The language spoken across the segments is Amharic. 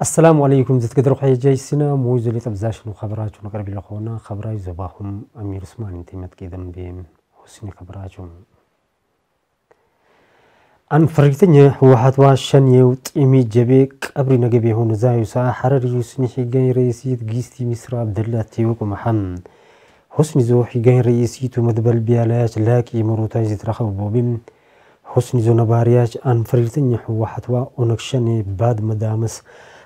السلام عليكم زد قدر وحي جايسنا موزو لي طبزاش وخبراج ونقرب لخونا خبرات زباهم. أمير عثمان انتمت كي ذنبين حسني خبراجهم أن فرقتني واحد واشن يوت. إمي جبيك. أبري نجبي هون زايو سا حرر يوسني حجين رئيسيت. جيستي مصر عبد الله تيوك محمد حسن زو حجين رئيسيت ومدبل بيالاش لاكي مروتاي زيت رخب بوبين. حسن زو نبارياش أن فرقتني واحد وا أونكشني بعد مدامس.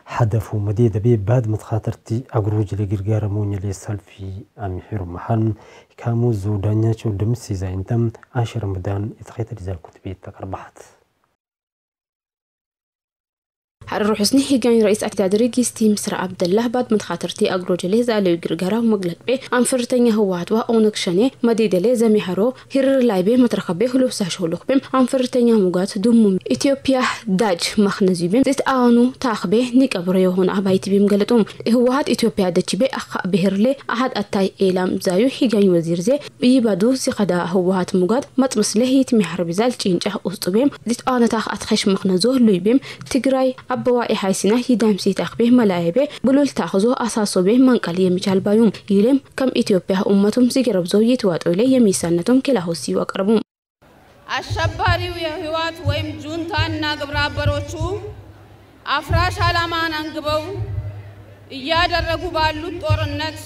حدف مديد بي بعد متخاطرتي أجروج لجرجار مونيا لسالفي أم حرم محن كامو زودانيا شو دمسي زينتم عشر مدان إتخيت رجال كتبي تقربحت. حرر حسني هيجان رئيس أكتادريجي ستيمسر عبد الله بعد من خاطرتي أجرو جليزة على يجرجرها ومجلك به. أن فرتني هو عدوا أونك شني مديد ليزة مهرو هرر لايبه مترخبه هلو ساشو لقبم أن فرتني مجات دمم إثيوبيا داج مخنزي مخنزيبم زيت آنو تاخبه نيك أبريو هون عبايتي بمجلتهم هو هاد إثيوبيا داج به أخ بهرلي أحد أتاي إعلام زايو هيجان وزير زي. بيبادو سيقدا هو هاد مجات متمسله يتمهر بزال تشينجه أسطبهم زيت آنا تاخ أتخش مخنزوه ليبم تجراي ኣበዋኢ ሓይሲና ሂዳምሲ ተኽቤ መላየቤ ብሉል ታኽዞ ኣሳሶቤ መንቀል የሚቻል ባዩም ይሌም ከም ኢትዮጵያ ኡመቱም ሲገረብዞ ይትዋጦ ላይ የሚሳነቱም ኪላሆሲ አቀረቡ። አሸባሪው የህወሓት ወይም ጁንታና ግብረ አበሮቹ አፍራሽ ዓላማን አንግበው እያደረጉ ባሉት ጦርነት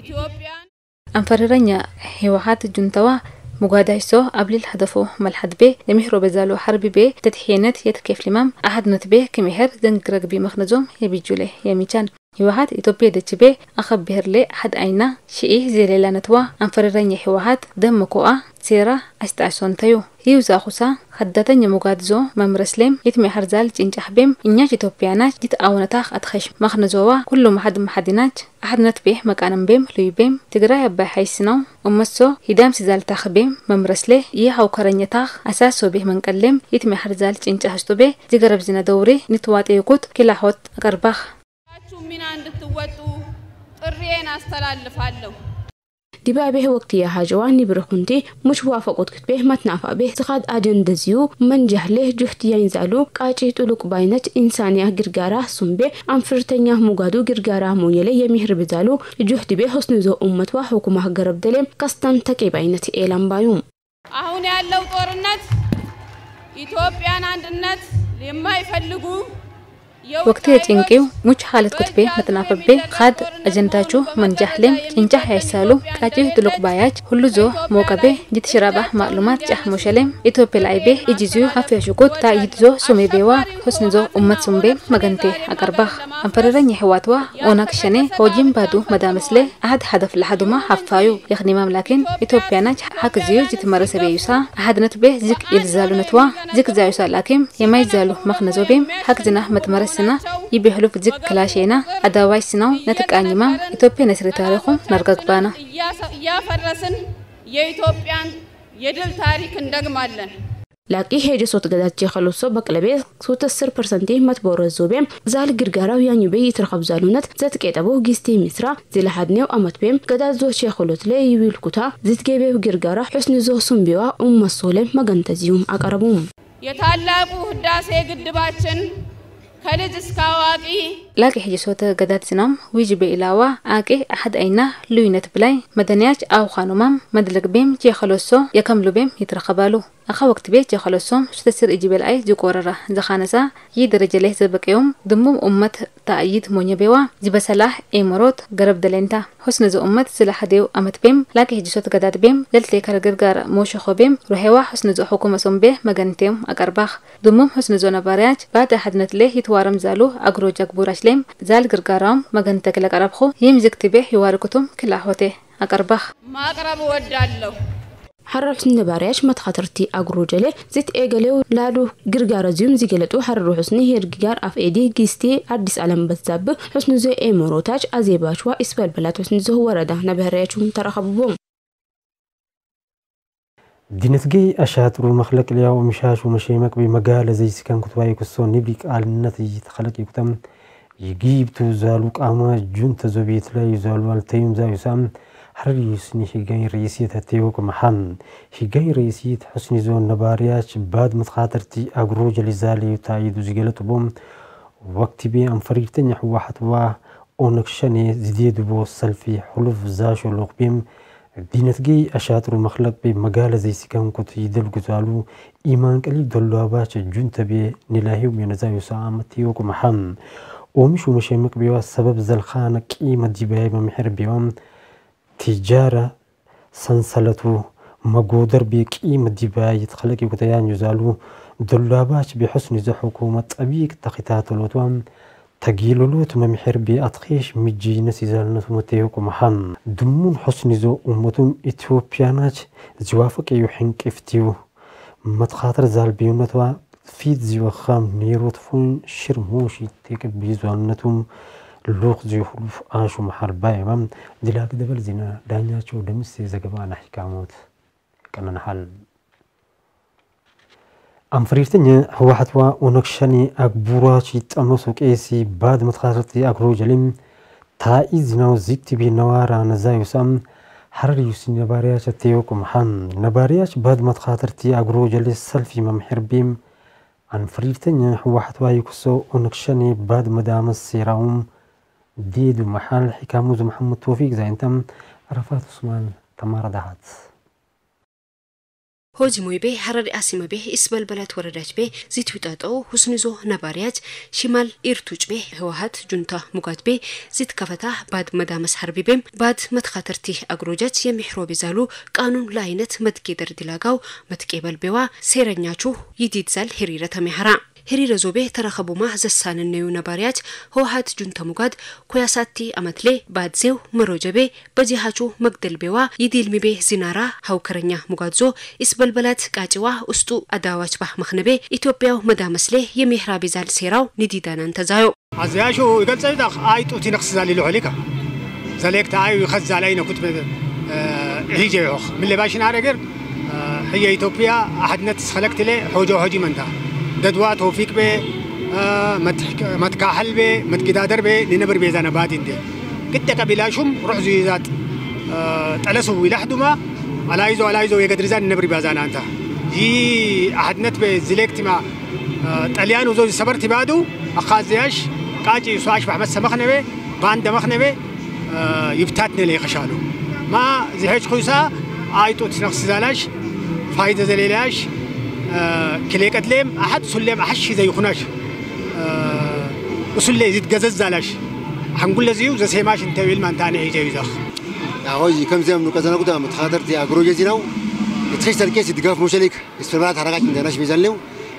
ኢትዮጵያን አንፈረረኛ ህወሓት ጁንታዋ مقادعسو قبل الهدفو ملحد به نمهرو بزالو حرب به تدحينات يتكيف لمام أحد نتبه كمهر دنقرق بمخنزوم يبيجوله يميشان إتوبيا إثيوبيا دتبه أخب بهرلي أحد أينا شئيه زيلي لانتوا أنفررين يحواهات مكوة سيرا أستعشون تيو. ዛኹሳ ከዳተኛ ሙጋድዞ መምረስሌም የትሜ ዛል ጭንጫሕቤም እኛች ኢትዮጵያናች ጅት ኣውነታኽ ኣትኸሽ መኽነዞዋ ኩሉ መሓድ መሓዲናች ኣሓድነት ቤህ መቃነምቤም ልዩቤም ትግራይ ኣባይ ሓይስናው እመሶ ሂዳም ሲዛልታኽቤም መምረስሌ ይሃው ከረኘታኽ ኣሳሶ ቤህ መንቀሌም የትሜ ዛል ጭንጫሕስቶ ቤ ዚገረብ ዝነ ደውሪ ንትዋጤይኩት ኪላሖት ኣቀርባኽ ሚና እንድትወጡ ጥሪዬን አስተላልፋለሁ። ዲባቤህ ወቅት የሃጀዋ ኒብርኹንቲ ሙሽ ዋፈቁት ክትቤ መትናፋ ቤህ ዝኻድ አጀንደዚዩ መንጃህሌህ ጁህት ያይንዛሉ ቃጪ ጡሉቅ ባይነት ኢንሳንያ ግርጋራ ሱምቤ አንፍርተኛ ሙጋዱ ግርጋራ ሞየሌ የሚህር ብዛሉ ጁህት ቤ ሆስንዞ ኡመትዋ ሁኩማ ገረብደሌም ከስተን ተቄ ባይነት ኤላም ባዩ። አሁን ያለው ጦርነት ኢትዮጵያን አንድነት የማይፈልጉ وقتی تنقيو مش حالة كتبه متنافب به خاد أجنداجو من جهلم إنجح يسالو كاجه دلوق باياج هلو زو موقبه جد شرابه معلومات جح مشلم إتو پلای به إجزيو أفيا شكوت تا يدزو سمي بيوا حسن زو أمت سوم به سمبه اگر باخ أمبررن يحواتوا أوناك آنکشنه هوجين بادو مدامسله أحد هدف لحدو ما حفايو يخني مام إتو پیانچ حق زیو جت مرسة بیوسا أحد نت نتبه زيك إلزالو نتوا زیک زایوسا لکم یمای زالو مخنزو بيم حق زنه متمرسة ስና ይብህሉፍ ዝግ ክላሼና አዳዋይ ስናው ነትቃኝማ ኢትዮጵያ ነስሪ ታሪኹም ነርገግባና እያፈረስን የኢትዮጵያን የድል ታሪክ እንደግማለን። ላቂ ሄጀ ሶት ገዳች የኸሉሶ በቅለቤ ሶት አስር ፐርሰንቲ መትቦረ ዞቤም ዛል ግርጋራው ያኙ ቤ ይትረኸብ ዛሉነት ዘትቄጠቦ ጊስቲ ሚስራ ዝለሓድኔው አመት ቤም ገዳዞች የኸሉት ላይ ይዊልኩታ ዝትጌቤው ግርጋራ ሕስኒ ዞ ሱምቢዋ ኡመሶሌም መገንተዚዩም አቀረቡም የታላቁ ህዳሴ ግድባችን Kale Jiskawa ki ላቂ ሕጅሶተ ገዳት ዝናም ዊጅ በኢላዋ አቄ አሐድ አይና ልዩነት ብላይ መደንያች አውኻኑማም መድለግ ቤም ጀኸሎሶ የከምሉ ቤም ይትረኸባሉ አኻ ወቅት ቤት ጀኸሎሶም ስተስር እጅ በልአይ ዝቆረራ ዘኻነሳ ይ ደረጀ ላይ ዘበቀዮም ድሙም ኡመት ተአይድ ሞኘ ቤዋ ዚበሰላህ ኤሞሮት ገረብ ደሌንታ ሆስነ ኡመት ስለ ሐዴው አመት ቤም ላቂ ሕጅሶት ገዳት ቤም ለልቴ ከረግርጋር ሞሸኾ ቤም ሩሄዋ ሆስነ ዘ ሑኩመ ሶም ቤ መገንቴም አቀርባኽ ድሙም ሆስነ ዘ ነባርያች ባድ አሐድነት ሌ ይትዋረም ዛሉ አግሮ ጃግቡራች ሌም ዛል ግርጋራም መገንተ ክለቀረብኹ ይም ዝግቲ ቤ ይዋርክቱም ክላሆቴ አቀርባኽ ማቅረብ እወዳለሁ። ሓረር ሕስኒ ነባርያች መትኻትርቲ አግሮ ጀሌ ዚት ኤገሌው ላሉ ግርጋረ ዚዩም ዚገለጡ ሓረሩ ሕስኒ ሄርግጋር አፍ ኤዲ ጊስቲ አዲስ ዓለም በዛብህ ሕስኒ ዞ ኤሞሮታች አዜባችዋ ኢስበልበላት ሕስኒ ዞ ወረዳ ተረኸብቦም ዲነትጌ አሻጥሩ መክለቅ ሊያው ምሻሹ መሸመቅ በመጋለ ዘይ ሲከን ኩትባይ ኩሶ ንብሪ ቃልነት ይተኸለቅ ይኩተም يجيب تزالوك أما جون تزوبيت لا يزال والتيم زاي سام حريس جاي رئيسية تيوك محن جاي رئيسية حسن زون نبارياش بعد متخاطر تي أجروج لزالي تايد وزجلت بوم وقت بي أم فريقتين واحد وا أونكشني زديد بو سلفي حلف زاش ولوق بيم. دينتجي أشاطر بي مجال زي سكان كنت يدل قتالو إيمان دلوا باش جون تبي نلاهيو من زاي سام سامتيوك محن oomishu misheemik biyoa sabab zalkhana qiima dibayma mixir biyoom tijaara sansalatu مجودر بقيمة دباية تخلقي وتيان يزالو. دلاباش بحسن زي حكومة أبيك تقتات الوتوان تقيل الوت ممحر بأتخيش مجي نسيزال نتمتيوك محن دمون حسن ذا أمتم إثيوبياناش زوافك يوحن كفتيو متخاطر زال بيونتوا. فيد زيو خام نيرو تفون شرموشي تيك بيزوانتم لوق زيو حلوف آشو محر بايمام دلاك دبل زينا دانياتشو دمسي زقبانا حكاموت كان نحل أم فريرتني هو حتوا ونكشني أكبوراتي تأمسو كيسي بعد متخاطرتي أكرو جليم تايز ناو زيكتي بي نوارا نزايو سام حرر يوسي نبارياش تيوكو محن نبارياش بعد متخاطرتي أكرو جلي سلفي ممحر بيم أن فريرتني هو حتوا يكسو ونكشني بعد مدام السيراوم ديدو محل حكاموز محمد توفيق زي انتم رفات عثمان ሆጅሙይ ቤ ሀረሪ አሲመ ቤ ኢስበልበላት ወረዳች ቤ ዚት ዊጣጠው ሁስንዞ ነባሪያች ሺማል ኢርቱጭ ቤ ህወሀት ጁንታ ሙጋት ቤ ዚት ከፈታ ባድ መዳመስ ሀርቢ ቤም ባድ መትኻተርቲ አግሮጃች የሚሕሮ ቤዛሉ ቃኑን ለአይነት መትጌ ደርዲላጋው መትቄ በልቤዋ ሴረኛችሁ ይዲድዛል ሄሪረ ተሚያራ ተሜሐራ ሂሪረ ዞቤ ተረኸቡማ ዘሳንነዩ ነባሪያች ህወሀት ጁንተ ሙጋድ ኮያሳቲ አመትሌ ባድዜው መሮጀቤ በጂሃቹ መግደልቤዋ ይዲልሚቤ ዚናራ ሀውከረኛ ሙጋድዞ ኢስበልበላት ቃጭዋ ውስጡ አዳዋች ባህ መክነቤ ኢትዮጵያው መዳመስሌ የሜህራ ቤዛል ሴራው ንዲዳናን ተዛዮ አዝያሹ ይገልጸ ዳ አይጡ ቲነክስ ዛሊሉ ሖሊካ ዘሌክታ አዩ ይኸዛ ላይ ነኩት ይሆኽ ምን ለባሽና ነገር ህየ ኢትዮጵያ አሕድነት ስኸለክትሌ ሖጆ ሆጂ መንታ ددوا توفيق به آه، متكاحل به متكدادر به لنبر بيزانا باتين دي. كتا كبلاشم روح زيزات آه، تلسو لحدما على يزو على يزو يقدر زان نبر بيزانا انتا. جي أحدنت به زلكت مع آه، تليان وزوج سبر تبادو أخازياش قاجي سواش بحمد سمخنا به باند مخنا به يبتاتني لي خشالو. ما زهج خيسا آيتو تنخسزالاش فايدة زليلاش آه، كليكت ليم أحد سليم أحشي زي خناش. آه، وسلي زيد جزز زلاش هنقول لزيو زي سيماش انت ويل ما انت أنا هيجي ويزاخ. عوزي كم زي منو كذا نقول متخاطر تي أجرو جزينا وتخش تركيس تقف مشلك استمرت حركات من دناش له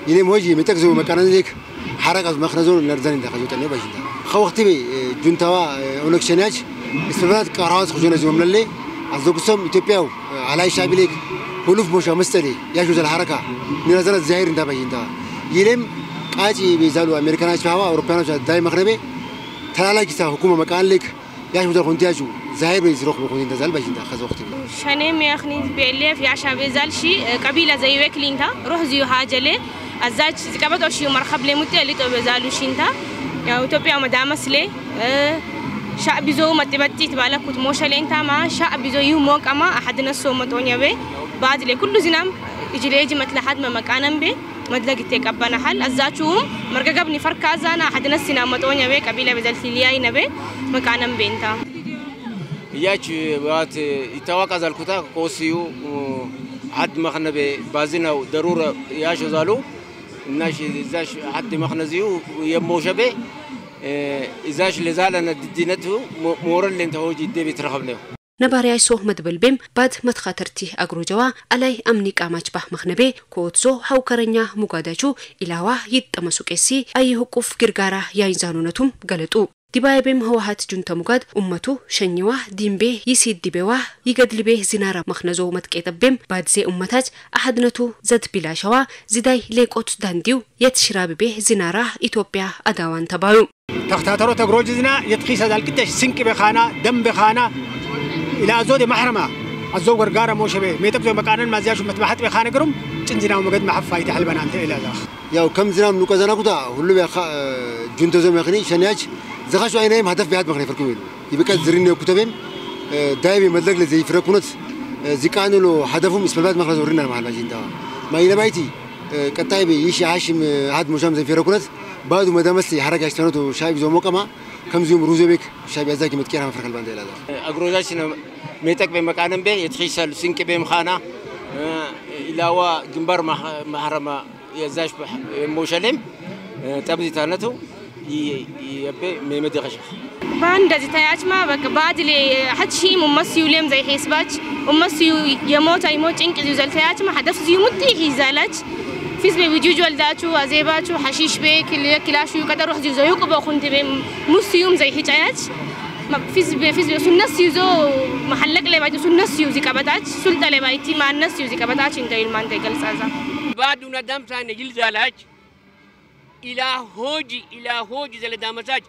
يلي موجي متكزو مكان ذيك حركة مخنزون نرزن خذوا تاني بجدا خو خوختي بي جنتوا آه، أولك شناج استمرار قرارات خجونا زومللي أزوكسم إثيوبيا على شعبي ليك. بلوف مشا مستلي جوز الحركة. نزل الزهير انت بين دا يلم قاجي بيزالو أمريكا أمريكان شفاوا أوروبيان شفاوا داي مغربي. تلالا كيسة حكومة مكان لك. يا جوز يجوز الخنتياجو زهير بيزروخ بخون انت زال بين دا خذ وقتي. شنو يا أخني بيلي يا شاب بيزال شي. قبيلة زي وكلين تا روح زيو هاجلة لي. أزاج زكابات أشيو مرحب لي متي. اللي تو بيزالو شين تا يا أوتوبيا مدامس لي. أه. شعب زو متبتي تبالك كنت موشلين تا ما شعب زو يوم موك أما. أحد نسو متونيا بي. بعد لي. كل زنام يجي لي يجي مثل حد ما مكان به مدلق تيك أبنا حل. أزاتهم مرجع قبني فرق هذا. أنا حد ناس سنام ما متونيا به قبيلة بدل سلياي نبه مكان بينتا ياچ وات يتوقع ذلكتا كوسيو. حد ما مخنبه بازنا ضرورة شو زالو. الناس إذاش حد ما خنا زيو. مخنزيو يموشبه إيه، إذاش لزالنا دينته مورل انت هوجي دي بترخبنه ነባርያይ ሶ መድበልቤም ባድ መትኻተርቲ አግሮጀዋ አላይ አምኒ ቃማች ባህ መክነቤ ኮትዞ ሀውከረኛ ሙጋዳቹ ኢላዋ ይጠመሱ ቄሲ አይሁቁፍ ግርጋራ ያይዛኑነቱም ገለጡ። ዲባይቤም ህወሀት ጁንተ ሙጋድ ኡመቱ ሸኝዋ ዲምቤ ይሲድቤዋ ይገድልቤ ዚናራ መክነዞ መትቄጠቤም ባድዜ ኡመታች አሐድነቱ ዘት ቢላሸዋ ዚዳይ ሌቆት ዳንዲው የትሽራብቤ ዚናራ ኢትዮጵያ አዳዋን ተባዩ። ተክታተሮ ተግሮጅ ዝና የትኺሰ ዛልቅደሽ ስንቅ በኻና ደም إلى أزود محرمة. الزوجر قارة مو شبه ميتبتو مكانن ما زياشو متبحت خانة قرم تنزنا ومقد محفة يتحل بنا أنت إلى ذا يا وكم زنا من كذا نقطة هلو بيخ آه، جنتو زم يخني شنياج. زخشوا عينيهم هدف بيعد مخني فركمين يبقى زرين كتبين آه، دايما مدلك لزي فركونت آه، زي كانوا له هدفهم اسم البلد مخلص زورينا المحل ما إلى بيتي ቀጣይ ይሽ ሃሽም ሀድ ሞሻም ዘንፌረ ኩነት ባዱ መዳመስ ሐረጋ ሽተነቱ ሻይ ቢዞ ሞቀማ ከምዚሁም ሩዞ ቤክ ሻይ ቢያዛኪ መትቄራ መፍረከል ባንተ ይላል አግሮዛችን ሜጠቅ በመቃነም ቤ የትኺሰል ስንቅ በምኻና ኢላዋ ግንባር ማህረማ የዛሽ ሞሸሌም ጠብዚታነቱ يبي ميمدي بان دزي تاياچما بك بادلي حتشي ممسيو ليم زي حسباج ومسيو يموت يموت انك زي زلتاياچما هدف زي مدي هيزالج فيز بي وجوج ولداتو ازيباتو حشيش بي كل كلاشو قدر روح زي زيوق بخنت بي مسيوم زي حجايات فيز بي فيز بي سنس يزو محلق لي بايتو سنس يوزي كبتاج سلطه لي بايتي ما الناس يوزي كبتاج انت يلمان تيقلصازا بعد ندم سان يلزالاج إلى هوجي إلى هوجي زل دامساج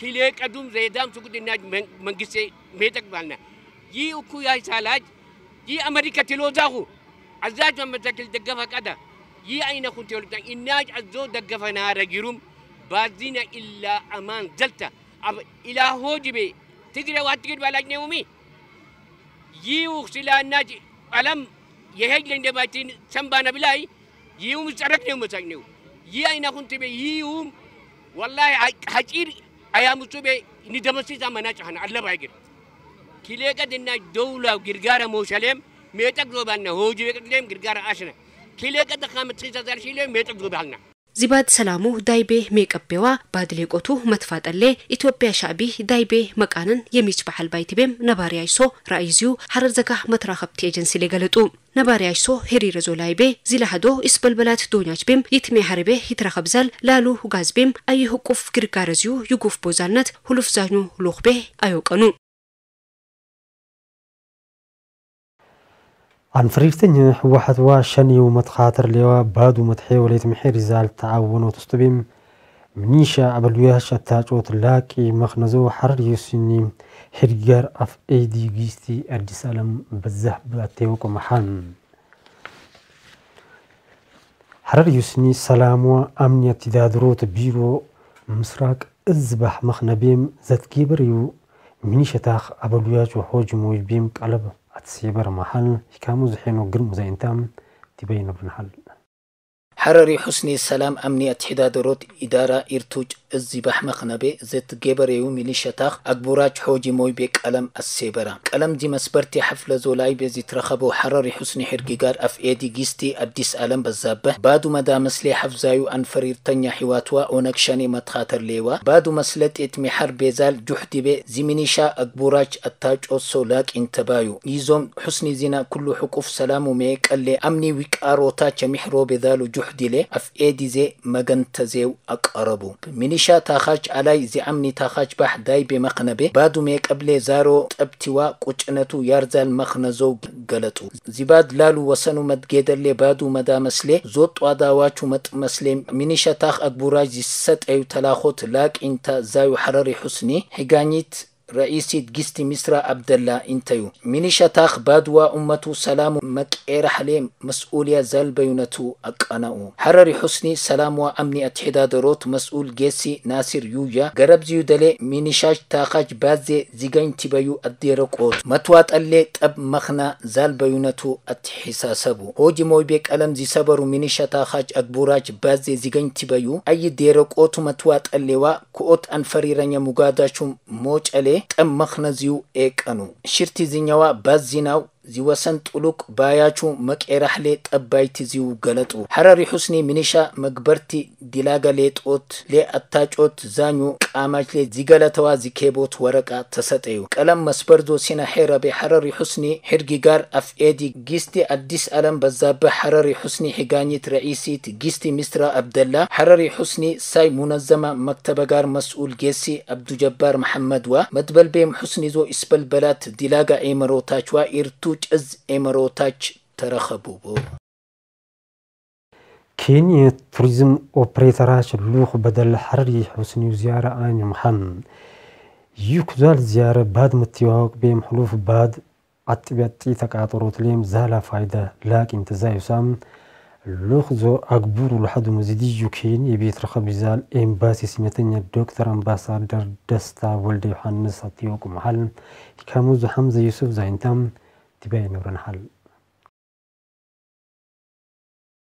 كلي قدوم زي دام سكوت الناج منجس ميتك بالنا يي أكو يا سالاج يي أمريكا تلوزاهو عزاج ما متكل دقفها كذا يعين كنت يقول لك إناج أزو دقفنا رجيرم بازينا إلا أمان زلتا أب إلى هوجبي تقرأ واتقرأ ولا جنومي يوخ سلا ناج ألم. يهج لنا باتين سنبانا بلاي. يوم سرقنا مساقنا يعين كنت بي يوم والله حجير. أيام سبي ندمسي زمانا جهنا الله بايقر كليك دنا دولة وغرغارة موشاليم. ميتك روبان هوجبي كتليم غرغارة أشنا. ዚባድ ሰላሙ ዳይቤ ሜቀቤዋ ባድሌ ቆቱ መትፋጠሌ ኢትዮጵያ ሻዕቢ ዳይቤ መቃንን የሚች ባህል ባይትቤም ነባሪ አይሶ ራእይዝዩ ሐረር ዘጋ መትራኸብቲ ኤጀንሲ ሌገለጡ ነባሪ አይሶ ሄሪረዞ ላይቤ ዚላሃዶ ኢስበልበላት ዶኛች ቤም ይትሜ ሀርቤ ይትረኸብዛል ላሉ ሁጋዝቤም አይ ህቁፍ ግርጋረዝዩ ይጉፍ ቦዛነት ሁሉፍ ዛኙ ሎኽቤ عن فريفتن واحد واشن يومت خاطر ليوا بادو متحي وليت محي زال تعاون وتستبيم منيشة قبل أبلويها شتاجوت لاكي مخنزو حر يسني حرجر أف أي دي جيستي أرجي سالم بزه بلاتيوك محان حرر يسني سلام وأمنية تدادروت بيرو مسرق إزبح مخنبيم زد كبر يو minishataq abaluyachu hojimuj bim qalab atsibar mahal hikamu zihinu girmu zaintam tibayna bin hal حرري حسني السلام أمنية حداد رود إدارة إرتوج الزي بحمق نبي زت جبر يوم لشتاخ أكبراج حوجي موي بيك ألم السيبرا ألم دي مسبرتي حفلة زولاي بيزي ترخبو حرري حسني حرقيقار أف إيدي جيستي أديس ألم بزابه بادو مدا مسلي حفزايو أن فرير تنيا حواتوا أونك شاني متخاطر ليوا بادو مسلت إتمي حر بيزال جحدي بي زمينيشا أكبراج التاج أوسو لاك انتبايو يزوم حسني زينا كل حقوف سلامو ميك اللي أمني ويك أروتا ኒሻ ታኻጅ ኣላይ ዚዓምኒ ታኻጅ ባሕ ዳይቤ መኽነቤ ባዱሜ ቀብሌ ዛሮ ጠብቲዋ ቁጭነቱ ያርዛል መኽነዞው ገለጡ። ዚባድ ላሉ ወሰኑ መትጌደሌ ባዱ መዳ መስሌ ዞጥ ዋዳዋቹ መጥ መስሌ ሚኒሻ ታኽ ኣግቡራጅ ዝሰጠዩ ተላኾት ላቂንታ እዛዩ ሓረሪ ሑስኒ ሕጋኝት رئيسي جستي مصر عبد الله انتيو منيشة تاخ بادوا أمتو سلام مكير حليم مسؤولية زال بيونتو أقناو حرري حسني سلام وأمني اتحداد روت مسؤول جيسي ناصر يوجا قرب زيو دلي منيشاج تاخاج بازي زيغين تبايو الديرو قوت متوات اللي تب مخنا زال بيونتو اتحساسبو هوجي موي بيك ألم زي سبرو منيشة تاخاج أكبوراج بازي زيغين تبايو أي ديرو قوتو متوات اللي وا كوت أنفريرانيا مقاداشو موج ألي ጠም መኽነዚዩ ኤቀኑ ሽርቲ ዝኛዋ ባዚናው ዚወሰን ጥሉቅ ባያቹ መቄራሕሌ ጠባይቲ ዚው ገለጡ። ሐረሪ ሑስኒ ሚኒሻ መግበርቲ ዲላጋ ሌጦት ሌ አታጮት ዛኙ ቃማች ሌ ዚገለተዋ ዚኬቦት ወረቃ ተሰጠዩ። ቀለም መስበርዞ ሲና ሄረቤ ሐረሪ ሑስኒ ሕርጊ ጋር አፍኤዲ ጊስቲ አዲስ ዓለም በዛበ ሐረሪ ሑስኒ ሒጋኝት ረኢሲት ጊስቲ ሚስትራ አብደላ ሐረሪ ሑስኒ ሳይ ሙነዘማ መክተበ ጋር መስኡል ጌሲ አብዱጀባር መሐመድ ዋ መድበልቤም ሑስኒ ዞ ኢስበልበላት ዲላጋ ኤመሮታች ዋ ኢርቱ ጭዝ ኤመሮታች ተረኸቡቦ ኬንያ ቱሪዝም ኦፕሬተራች ሉኽ በደል ሐረሪ ሑስኒው ዚያረ አኝ ምሓን ይኩዛል ዚያረ ባድ ምትዋወቅ ቤም ሕሉፍ ባድ አጥቢያጢ ተቃጠሮት ሌም ዛላ ፋይዳ ላቅ እንተዛዩሳም ሉኽ ዞ አግቡሩ ልሐዱ መዚድዩ ኬን የቤት ረኸብ ይዛል ኤምባሲ ሲመተኛ ዶክተር አምባሳደር ደስታ ወልደ ዮሐንስ አትወቁ መሃል ካሙዝ ሐምዘ ዩሱፍ ዛይንታም تبين tibeenoran hal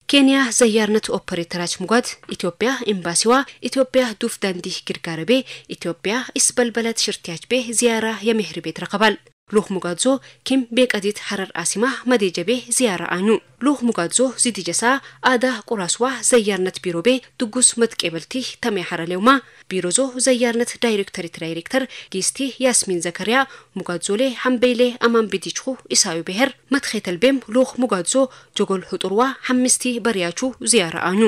ኬንያ ዘያርነት ኦፐሬተራች ሙጓት ኢትዮጵያ ኤምባሲዋ ኢትዮጵያ ዱፍ ዳንዲ ግድጋረቤ ኢትዮጵያ ኢስበልበለት ሽርቲያች ቤ ዚያራ የምሄር ቤት ረከባል። ሉኽ ሙጋdzo ኪም ቤቀዲት ሐረር አሲማ መዴጀቤ ዚያራ አኙ ሉኽ ሙጋdzo ዚዲጀሳ አዳ ቁራስዋ ዘያርነት ቢሮ ቤ ድጉስ መትቄበልቲ ተሜ ሐረሌውማ። ቢሮዞ ዘያርነት ዳይሬክተሪት ዳይሬክተር ጊስቲ ያስሚን ዘከርያ ሙጋዞሌ ሐምቤሌ አማን ቢዲችኹ ኢሳዩ ብሔር መትኼተልቤም ሉኽ ሙጋዞ ጆጎል ሕጡርዋ ሐምስቲ በርያቹ ዚያራ አኙ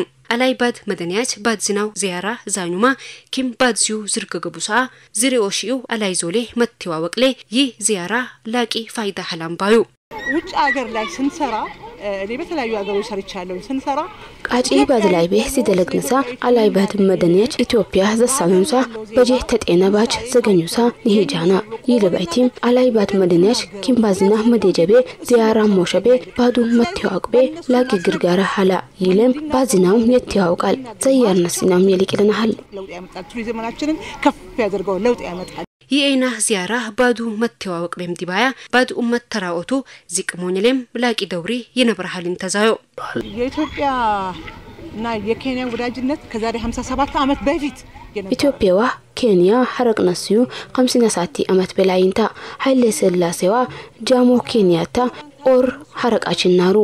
መደንያች ባድ ዝናው ዚያራ ዛኙማ ኪም ባድ ዚዩ ዝርገገቡ ሰዓ ዝሪኦ ሽኡ አላይ ዞሌ መትዋወቅሌ ይህ ዚያራ ላቂ ፋይዳ ሐላም ባዩ ውጭ ሀገር ላይ ስንሰራ እኔ በተለያዩ ሀገሮች ሰርቻለሁ። ስንሰራ ቃጪ ባዝላይ ቤህ ሲደለግንሳ አላይ ባት መደንያች ኢትዮጵያ ዘሳኑሳ በጄህ ተጤነባች ዘገኙሳ ንሄጃና ይልባይቲም አላይ ባት መደንያች ኪምባዝና መዴጀቤ ዚያራ ሞሸቤ ባዱ መትዋቅቤ ላቂ ግርጋራ ሀላ ይለም ባዝናውም የትያውቃል ዘያርነስናም የሊቅልናሃል ለውጥ ያመጣል። ከፍ ያደርገው ለውጥ ያመጣል። ይኤና ዚያራ ባዱ መተዋወቅ ቤም ዲባያ ባዱ ኡመት ተራኦቱ ዚቅሞኝሌም ላቂ ደውሪ የነብረሃልን ተዛዮ። የኢትዮጵያ እና የኬንያ ወዳጅነት ከዛሬ 57 ዓመት በፊት ኢትዮጵያዋ ኬንያ ከምሲና ሳቲ አመት በላይንታ ኃይለ ስላሴዋ ጃሞ ኬንያታ ኦር ሐረቃችናሩ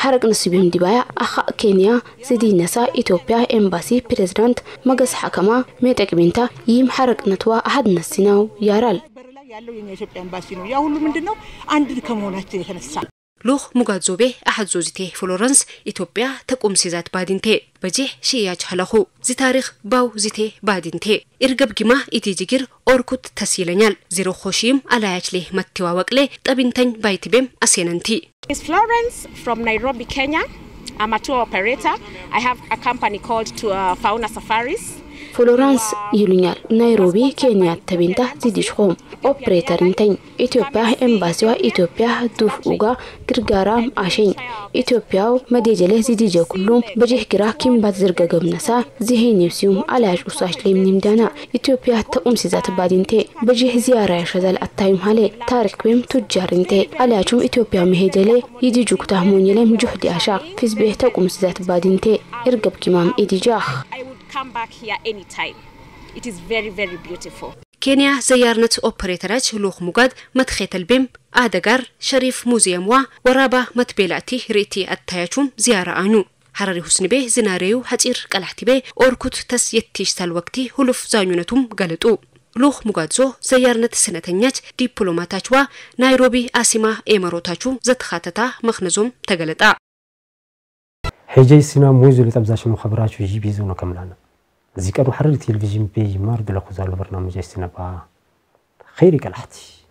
ሐረቅ ንስቢም ዲባያ አኻ ኬንያ ዝዲነሳ ኢትዮጵያ ኤምባሲ ፕሬዝዳንት መገስ ሐከማ ሜጠቅቢንታ ይህም ሐረቅነትዋ አሀድ ነሲናው ያራል ያለው የኛ ኤምባሲ ነው። ያ ሁሉ ምንድን ነው? አንድ ከመሆናችን የተነሳ ሉኽ ሙጋዞቤ ዚቴ ፍሎረንስ ኢትዮጵያ ተቁም ሲዛት ባዲንቴ በጄህ ሽያጅ ሐለኹ ዚ ታሪኽ ባው ዚቴ ባዲንቴ ኢርገብ ጊማ ኢቲ ጅጊር ኦርኩት ተሲለኛል ዚሮ ኾሺም አላያችሌ መትዋወቅሌ ጠቢንተኝ ባይቲቤም አሴነንቲ Is Florence from Nairobi, Kenya. I'm a tour operator. I have a company called to, Fauna Safaris. ፍሎራንስ ይሉኛል። ናይሮቢ ኬንያ ተቢንታ ዚዲሽኾም ኦፕሬተር እንተኝ ኢትዮጵያ ኤምባሲዋ ኢትዮጵያ ዱፍ ኡጋ ግርጋራም አሸኝ። ኢትዮጵያው መዴጀሌ ዚዲጀ ኩሉም በጄህ ግራ ኪምባት ዝርገገብነሳ ዚሄ ኒብሲዩም አላያሽ ኡሳሽ ሌም ኒምዳና ኢትዮጵያ ተቁም ሲዛት ባዲንቴ በጄህ ዚያራ ያሸዛል አታዩም ሀሌ። ታሪክ ወይም ቱጃርንቴ አላያቹም ኢትዮጵያ መሄጀሌ ይዲጁ ኩታ ሞኝሌም ጁህዲ አሻ ፊዝቤህ ተቁም ሲዛት ባዲንቴ እርገብ ኪማም ኢዲጃህ Come back here anytime. It is very, very beautiful. ኬንያ ዘያርነት ኦፐሬተራች ሉኽ ሙጋድ መትኼተልቤም አደጋር ሸሪፍ ሙዚየምዋ ወራባ መትቤላቲ ርእቲ አታያቹም ዚያራ አኙ ሐረሪ ሁስንቤ ዝናሬዩ ሐጺር ቀላሕቲቤ ኦርኩት ተስ የቲሽታል ወቅቲ ሁሉፍ ዛኙነቱም ገለጡ ሉኽ ሙጋድዞ ዘያርነት ስነተኛች ዲፕሎማታችዋ ናይሮቢ አሲማ ኤመሮታቹ ዘተኻተታ መኽነዞም ተገለጣ ሕጀይ ሲና ሞይዞ ለጠብዛሽኑ ኸበራችሁ ይጂ ቢዙ ነው ከምላና زي كانوا حرر تلفزيون بي مار دلا البرنامج برنامج استنبا خيري كالحتي